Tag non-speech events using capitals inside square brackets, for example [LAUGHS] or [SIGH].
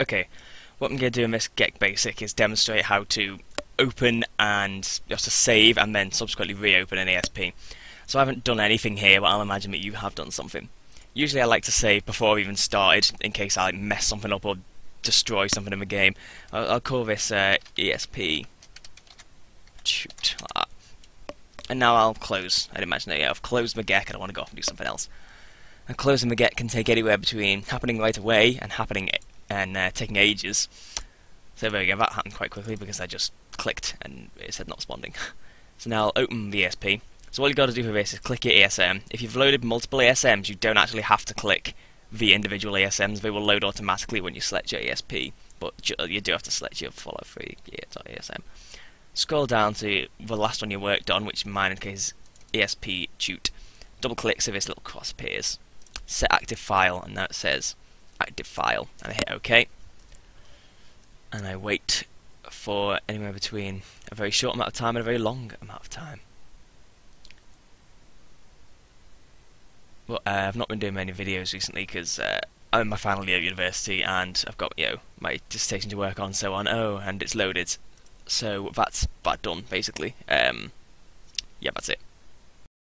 Okay, what I'm going to do in this GECK Basic is demonstrate how to open and just to save and then subsequently reopen an ESP. So I haven't done anything here, but I'll imagine that you have done something. Usually I like to save before I've even started, in case I like, mess something up or destroy something in the game. I'll, I'll call this uh, ESP. Shoot. And now I'll close. I'd imagine that, yeah, I've closed the GECK, I don't want to go off and do something else. And closing the GECK can take anywhere between happening right away and happening and uh, taking ages. So there we go, that happened quite quickly because I just clicked and it said not responding. [LAUGHS] so now I'll open the ESP. So all you've got to do for this is click your ESM. If you've loaded multiple ESMs, you don't actually have to click the individual ESMs. They will load automatically when you select your ESP, but you do have to select your Fallout 3 ESM. Scroll down to the last one you worked on, which in case is ESP. Double click so this little cross appears. Set active file, and now it says active file, and I hit OK. And I wait for anywhere between a very short amount of time and a very long amount of time. Well, uh, I've not been doing many videos recently because uh, I'm in my final year at university and I've got you know my dissertation to work on, so on. Oh, and it's loaded, so that's that done basically. Um, yeah, that's it.